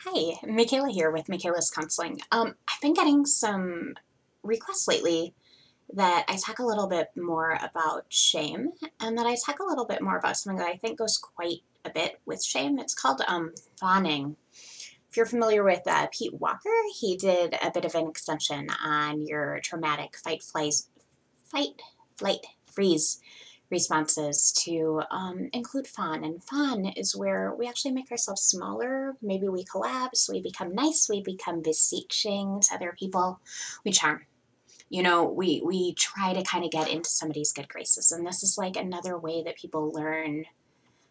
Hi, Michaela here with Michaela's Counseling. Um, I've been getting some requests lately that I talk a little bit more about shame and that I talk a little bit more about something that I think goes quite a bit with shame. It's called um, fawning. If you're familiar with uh, Pete Walker, he did a bit of an extension on your traumatic fight, flies, fight, flight, freeze responses to um, include fawn. And fawn is where we actually make ourselves smaller. Maybe we collapse, we become nice, we become beseeching to other people, we charm. You know, we, we try to kind of get into somebody's good graces. And this is like another way that people learn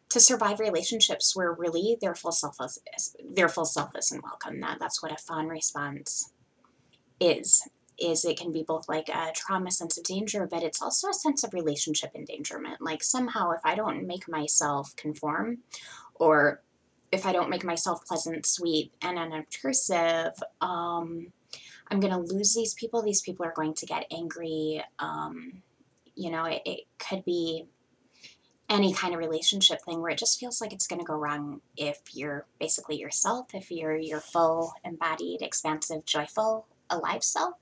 to survive relationships where really their full self is, their full self isn't welcome. That, that's what a fawn response is is it can be both like a trauma sense of danger, but it's also a sense of relationship endangerment. Like somehow, if I don't make myself conform, or if I don't make myself pleasant, sweet, and unobtrusive, um, I'm going to lose these people. These people are going to get angry. Um, you know, it, it could be any kind of relationship thing where it just feels like it's going to go wrong if you're basically yourself, if you're your full, embodied, expansive, joyful, alive self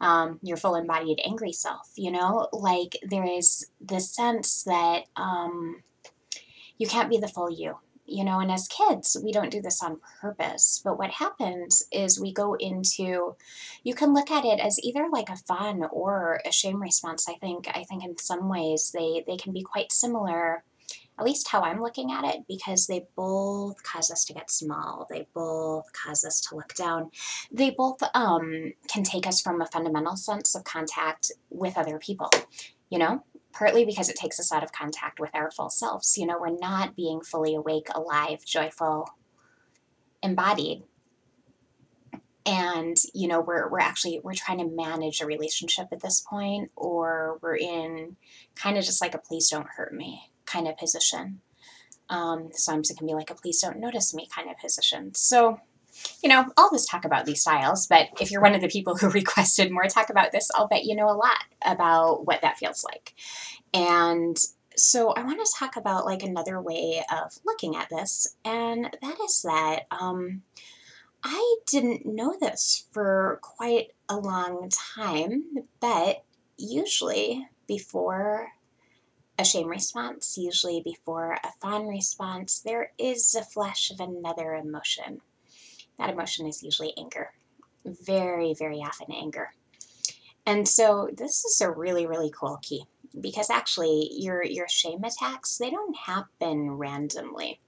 um, your full embodied angry self, you know? Like there is this sense that um, you can't be the full you, you know? And as kids, we don't do this on purpose. But what happens is we go into, you can look at it as either like a fawn or a shame response. I think, I think in some ways they, they can be quite similar at least how I'm looking at it, because they both cause us to get small. They both cause us to look down. They both um, can take us from a fundamental sense of contact with other people, you know? Partly because it takes us out of contact with our full selves. You know, we're not being fully awake, alive, joyful, embodied and you know we're we're actually we're trying to manage a relationship at this point or we're in kind of just like a please don't hurt me kind of position. Um, sometimes it can be like a please don't notice me kind of position. So, you know, I'll just talk about these styles, but if you're one of the people who requested more talk about this, I'll bet you know a lot about what that feels like. And so I want to talk about like another way of looking at this, and that is that um, I didn't know this for quite a long time, but usually before a shame response, usually before a fawn response, there is a flash of another emotion. That emotion is usually anger. Very, very often anger. And so this is a really, really cool key because actually your, your shame attacks, they don't happen randomly.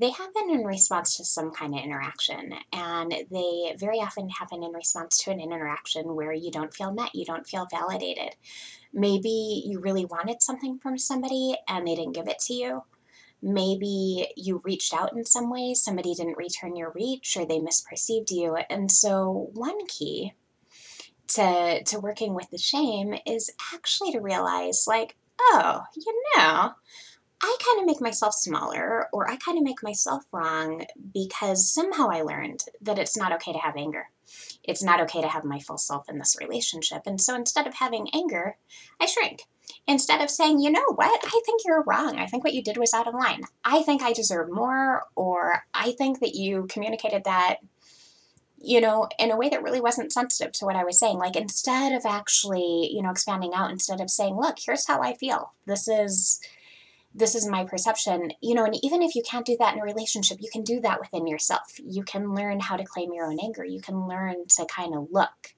They happen in response to some kind of interaction, and they very often happen in response to an interaction where you don't feel met, you don't feel validated. Maybe you really wanted something from somebody and they didn't give it to you. Maybe you reached out in some way, somebody didn't return your reach, or they misperceived you. And so, one key to, to working with the shame is actually to realize, like, oh, you know, I kind of make myself smaller or I kind of make myself wrong because somehow I learned that it's not okay to have anger. It's not okay to have my full self in this relationship. And so instead of having anger, I shrink. Instead of saying, you know what, I think you're wrong. I think what you did was out of line. I think I deserve more, or I think that you communicated that you know, in a way that really wasn't sensitive to what I was saying. Like instead of actually, you know, expanding out, instead of saying, look, here's how I feel. This is this is my perception you know and even if you can't do that in a relationship you can do that within yourself. You can learn how to claim your own anger. You can learn to kind of look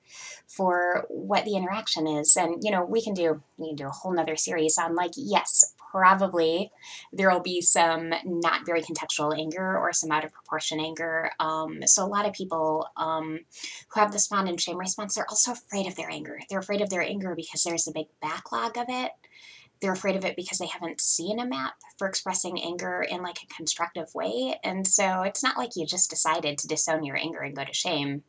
for what the interaction is. And you know we can do we can do a whole nother series on like yes probably there will be some not very contextual anger or some out of proportion anger. Um, so a lot of people um, who have this fawn and shame response they're also afraid of their anger. They're afraid of their anger because there's a big backlog of it they're afraid of it because they haven't seen a map for expressing anger in like a constructive way. And so it's not like you just decided to disown your anger and go to shame,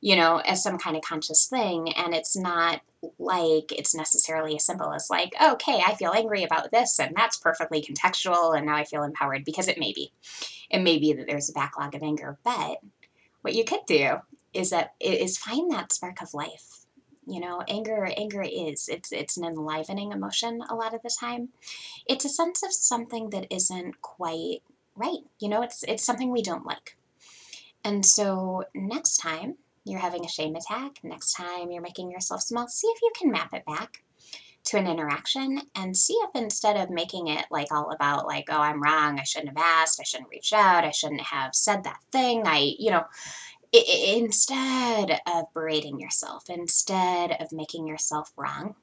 you know, as some kind of conscious thing. And it's not like it's necessarily as simple as like, okay, I feel angry about this and that's perfectly contextual and now I feel empowered because it may be. It may be that there's a backlog of anger, but what you could do is that is find that spark of life you know anger anger is it's it's an enlivening emotion a lot of the time. It's a sense of something that isn't quite right you know it's it's something we don't like. And so next time you're having a shame attack, next time you're making yourself small, see if you can map it back to an interaction and see if instead of making it like all about like, oh, I'm wrong, I shouldn't have asked, I shouldn't reached out, I shouldn't have said that thing, I, you know, instead of berating yourself, instead of making yourself wrong,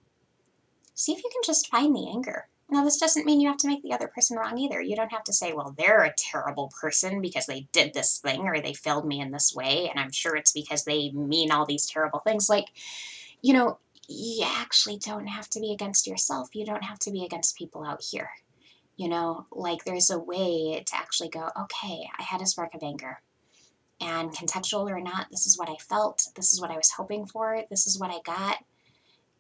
see if you can just find the anger. Now, this doesn't mean you have to make the other person wrong either. You don't have to say, well, they're a terrible person because they did this thing or they failed me in this way, and I'm sure it's because they mean all these terrible things. Like, you know, you actually don't have to be against yourself. You don't have to be against people out here. You know, like there's a way to actually go, okay, I had a spark of anger. And contextual or not, this is what I felt. This is what I was hoping for. This is what I got.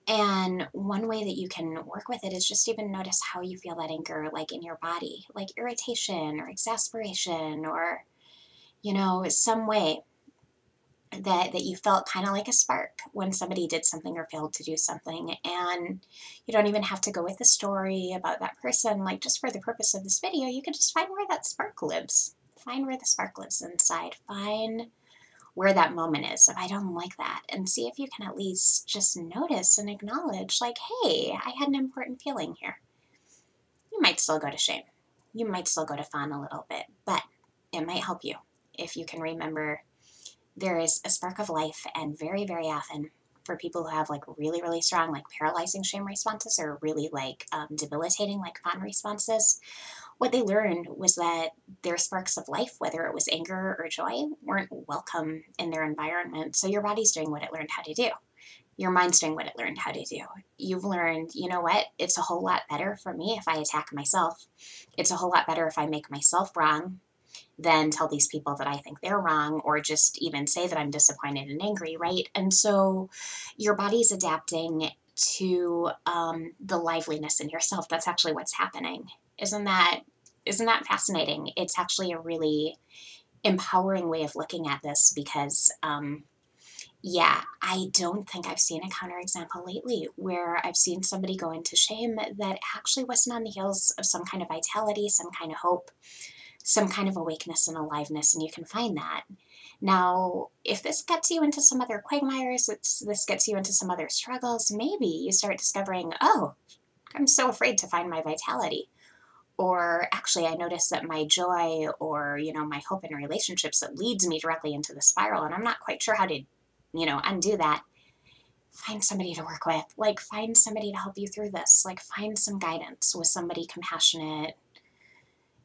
And one way that you can work with it is just even notice how you feel that anger, like in your body, like irritation or exasperation or, you know, some way that, that you felt kind of like a spark when somebody did something or failed to do something. And you don't even have to go with the story about that person. Like, just for the purpose of this video, you can just find where that spark lives. Find where the spark lives inside. Find where that moment is if I don't like that and see if you can at least just notice and acknowledge like, hey, I had an important feeling here. You might still go to shame. You might still go to fawn a little bit, but it might help you if you can remember there is a spark of life and very, very often for people who have like really, really strong, like paralyzing shame responses or really like um, debilitating, like fawn responses, what they learned was that their sparks of life, whether it was anger or joy, weren't welcome in their environment. So your body's doing what it learned how to do. Your mind's doing what it learned how to do. You've learned, you know what, it's a whole lot better for me if I attack myself. It's a whole lot better if I make myself wrong than tell these people that I think they're wrong or just even say that I'm disappointed and angry, right? And so your body's adapting to um, the liveliness in yourself. That's actually what's happening. Isn't that isn't that fascinating? It's actually a really empowering way of looking at this because um, yeah, I don't think I've seen a counterexample lately where I've seen somebody go into shame that actually wasn't on the heels of some kind of vitality, some kind of hope, some kind of awakeness and aliveness, and you can find that. Now, if this gets you into some other quagmires, it's, this gets you into some other struggles, maybe you start discovering, oh, I'm so afraid to find my vitality or actually I notice that my joy or, you know, my hope in relationships that leads me directly into the spiral and I'm not quite sure how to, you know, undo that. Find somebody to work with. Like find somebody to help you through this. Like find some guidance with somebody compassionate,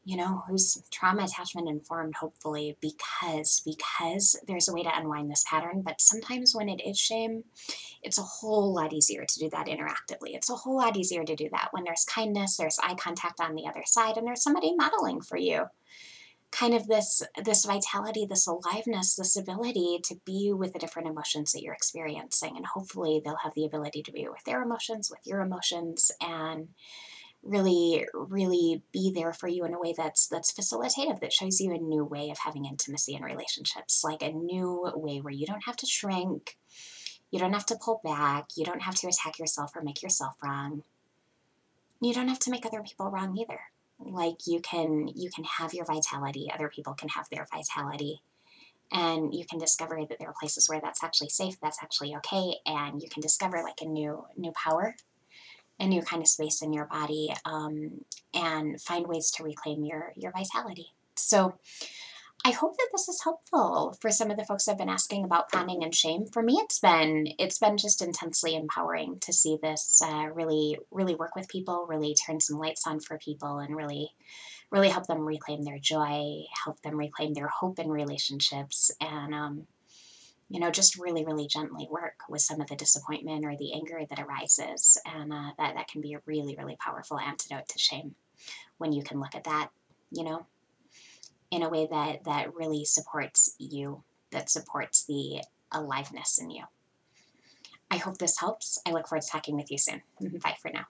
you know, who's trauma attachment informed, hopefully, because because there's a way to unwind this pattern. But sometimes when it is shame, it's a whole lot easier to do that interactively. It's a whole lot easier to do that when there's kindness, there's eye contact on the other side, and there's somebody modeling for you. Kind of this this vitality, this aliveness, this ability to be with the different emotions that you're experiencing. And hopefully they'll have the ability to be with their emotions, with your emotions, and really really be there for you in a way that's that's facilitative that shows you a new way of having intimacy in relationships like a new way where you don't have to shrink you don't have to pull back you don't have to attack yourself or make yourself wrong. You don't have to make other people wrong either. Like you can you can have your vitality other people can have their vitality and you can discover that there are places where that's actually safe that's actually okay and you can discover like a new new power a new kind of space in your body um, and find ways to reclaim your, your vitality. So I hope that this is helpful for some of the folks I've been asking about fawning and shame. For me, it's been it's been just intensely empowering to see this uh, really really work with people, really turn some lights on for people, and really really help them reclaim their joy, help them reclaim their hope in relationships, and um, you know, just really, really gently work with some of the disappointment or the anger that arises. And uh, that, that can be a really, really powerful antidote to shame when you can look at that, you know, in a way that, that really supports you, that supports the aliveness in you. I hope this helps. I look forward to talking with you soon. Bye for now.